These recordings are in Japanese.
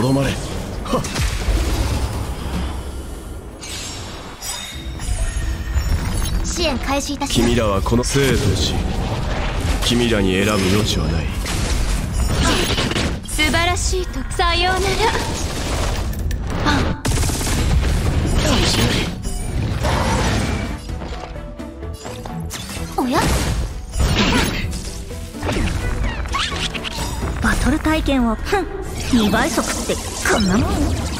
とどまれ支援開始いたし君らはこの生君らに選ぶ余地はない。素晴らしいとさようなら。おや？バトル体験を。ふん2倍速ってこんなもん？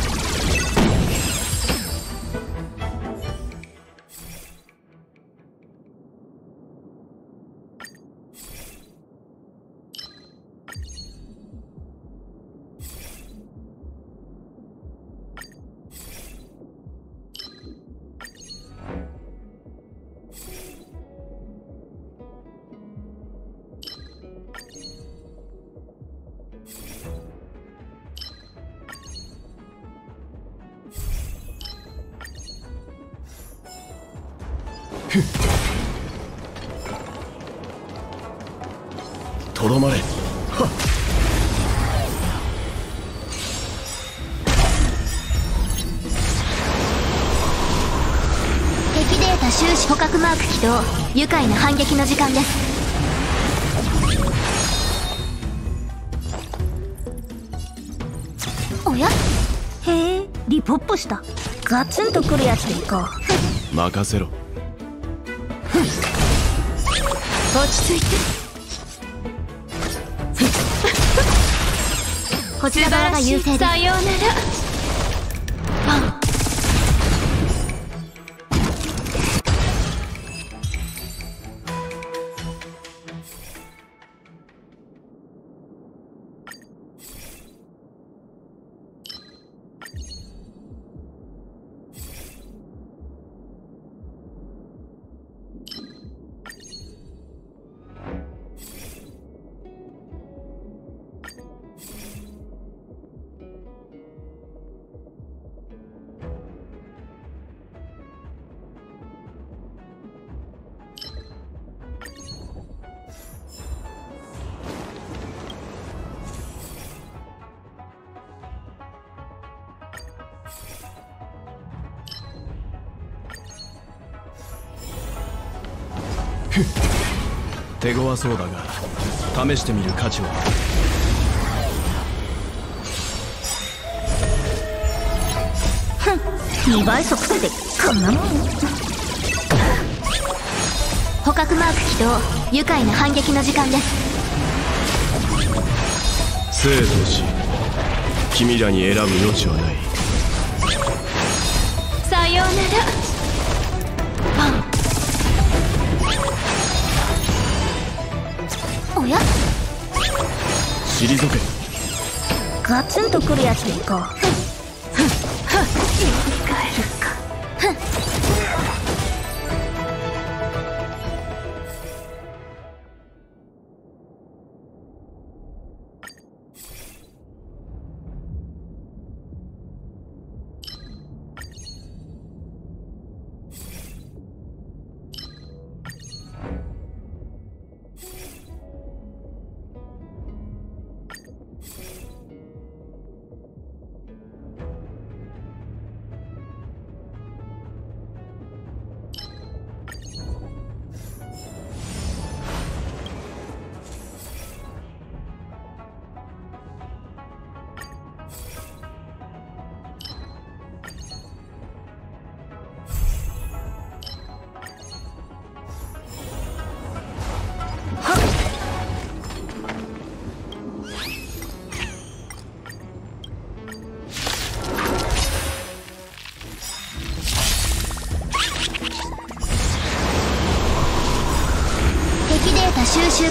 とどまれ。敵データ収集捕獲マーク起動。愉快な反撃の時間です。おや？へえリポップした。ガツンとくるやつでいこう。任せろ落ち着いて。こちら側が優勢です。さようなら手強そうだが試してみる価値は。2倍速ってこんなもん。捕獲マーク起動。愉快な反撃の時間です。生とし君らに選ぶ余地はない。さようなお退け。ガツンとくるやつでいこう。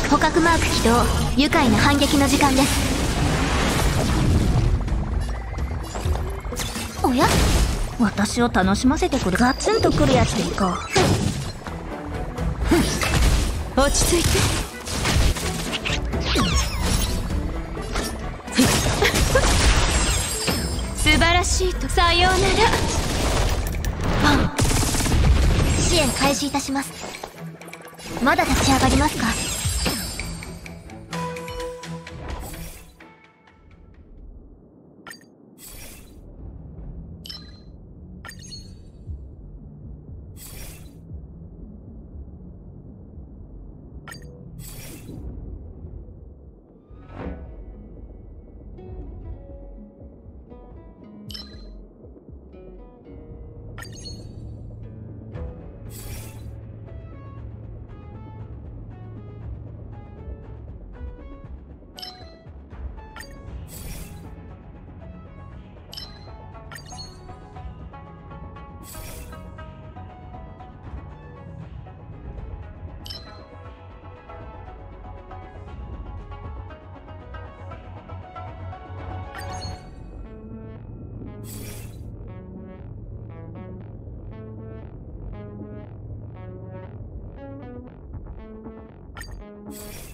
捕獲マーク起動。愉快な反撃の時間です。おや？私を楽しませてくるガツンとくるやつでいこう。落ち着いて。素晴らしいとさようなら。支援開始いたします。まだ立ち上がりますか？you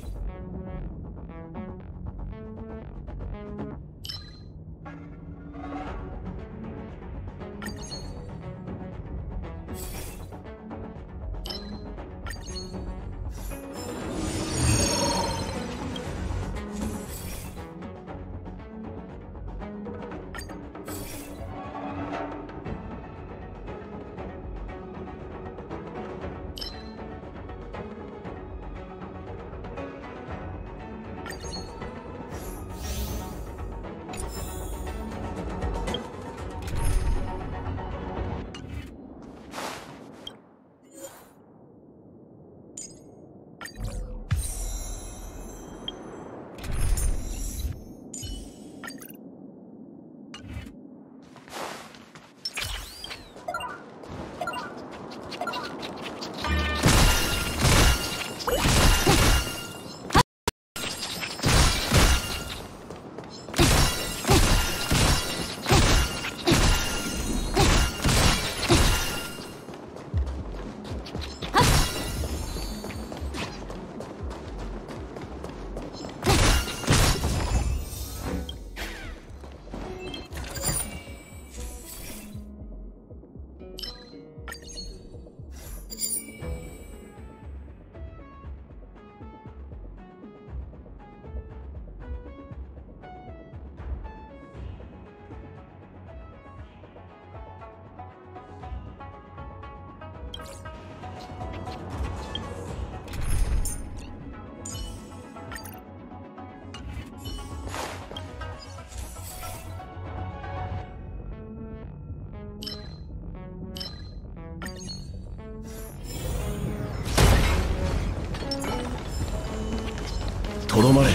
とどまれ。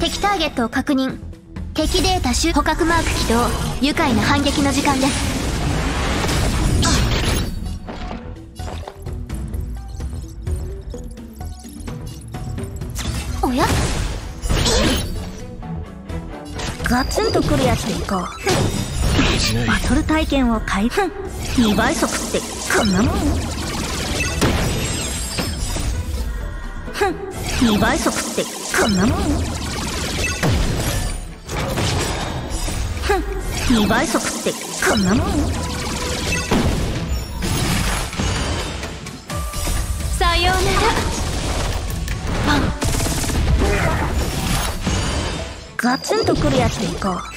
敵ターゲットを確認。敵データ集捕獲マーク起動。愉快な反撃の時間です。おや？ガツンとくるやつでいこうバトル体験を開封2倍速ってこんなもん。ふん。2倍速ってこんなもん。ふん。2倍速ってこんなもん。さようなら。ガツンとくるやつでいこう。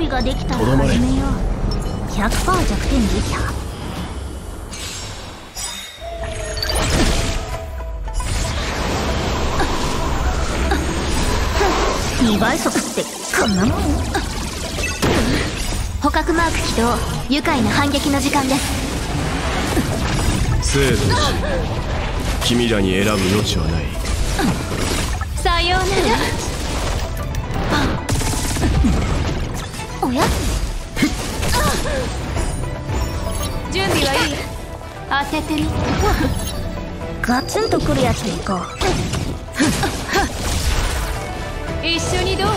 備ができたら始めよう。100%弱点できた。2倍速ってこんなもん？捕獲マーク起動。愉快な反撃の時間です。生と死君らに選ぶ余地はない。さようならおや準備はいい。当ててみ。てガツンとくるやつでいこう。一緒にどう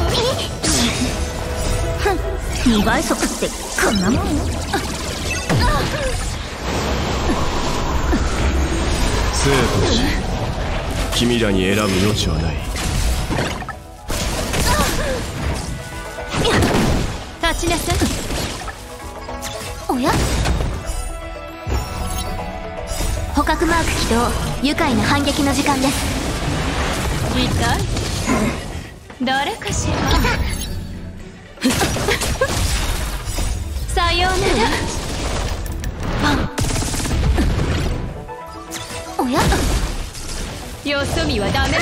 ？2倍速ってこんなもん？生と死。君らに選ぶ余地はないちなさい。おや？捕獲マーク起動。愉快な反撃の時間です。痛い。誰かしら？さようなおや？らよそ見はダメ。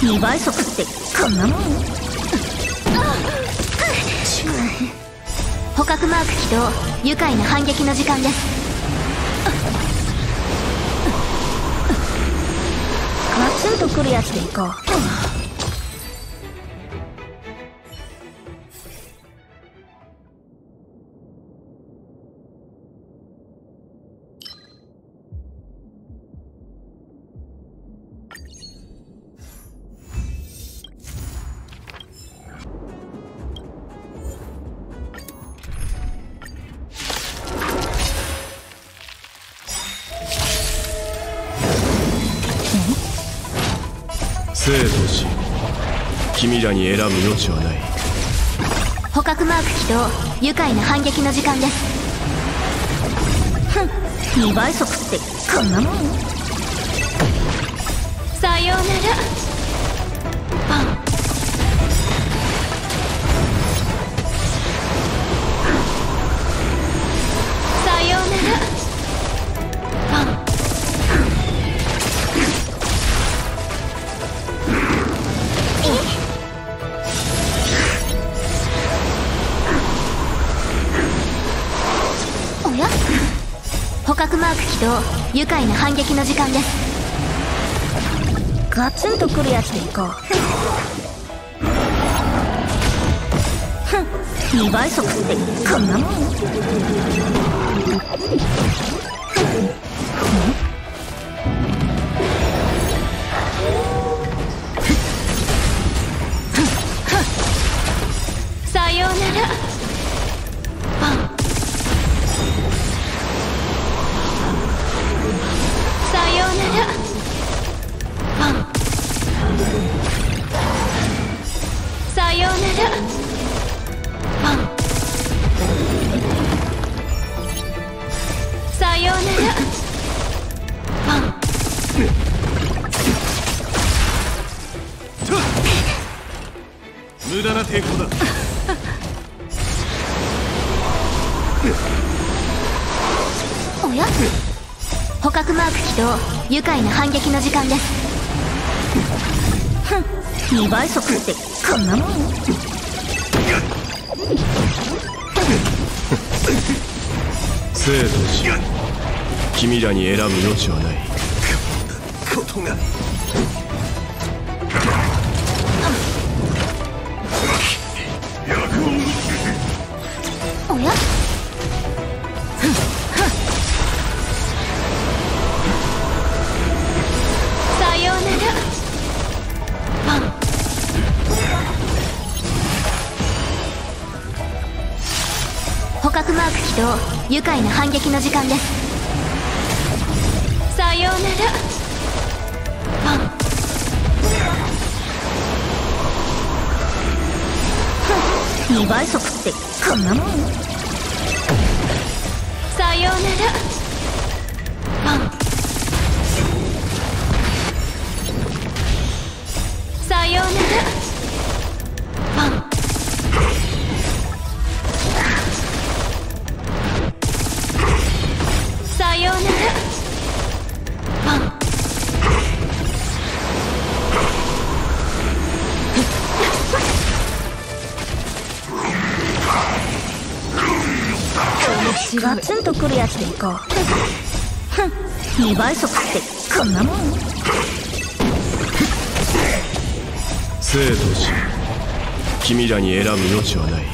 2倍速ってこんなもん？捕獲マーク起動。愉快な反撃の時間です。ガツンと来るやつでいこう。生と死君らに選ぶ余地はない。捕獲マーク起動愉快な反撃の時間です。2倍速ってこんなもん。さようなら。動愉快な反撃の時間です。ガツンとくるやつでいこう。ふん。2倍速ってこんなもん。無駄な抵抗だ。おや？捕獲マーク起動。愉快な反撃の時間です。2倍速ってこんなもん？君らに選ぶ余地はない。ことが愉快な反撃の時間です。さようなら。2倍速ってこんなもん。ガツンとくるやつでいこう。ふん。2倍速ってこんなもん？生と死。君らに選ぶ余地はない。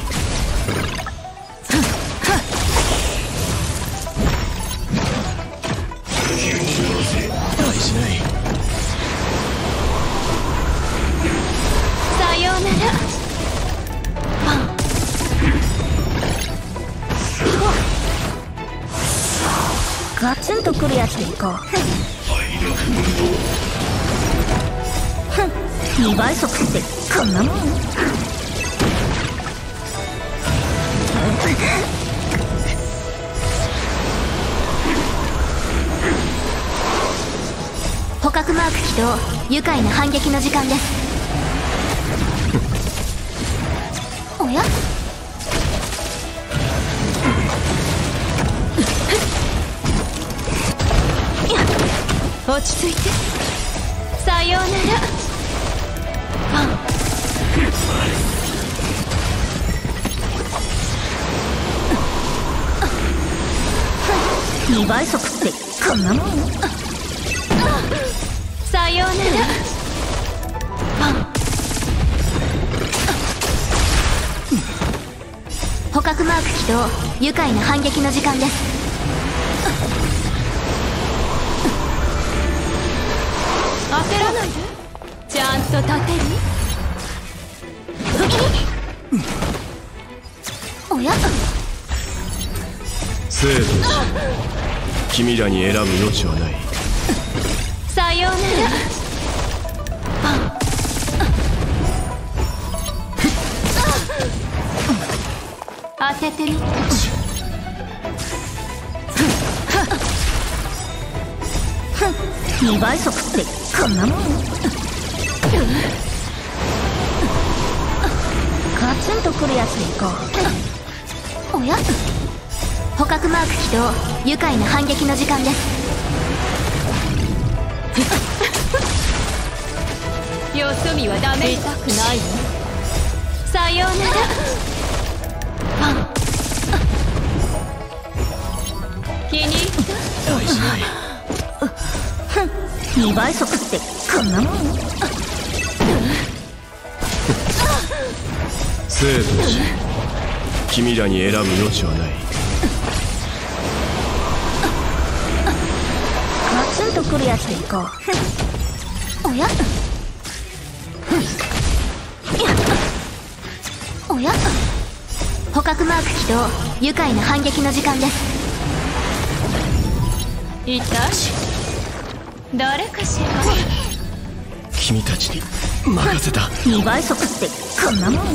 くるやつでいこうふん。2倍速ってこんなもん？捕獲マーク起動。愉快な反撃の時間です。おや？落ち着いて。さようなら。パン。2倍速ってこんなもん？さようなら。捕獲マーク起動。愉快な反撃の時間です。焦らないでちゃんと立てる、おや？生徒君らに選ぶ余地はないさようなら。当ててみ。て2倍速ってこんなもんガツンとくるやつでいこうおや？捕獲マーク起動愉快な反撃の時間ですよそ見はダメ痛くないのさようなら気に入った大事ない2倍速ってこんなもん。生と死君らに選ぶ余地はない。ガツンとくるやつでいこう。おや？おや？捕獲マーク起動。愉快な反撃の時間です。いた誰かしら。君たちに任せた。2倍速ってこんなもん？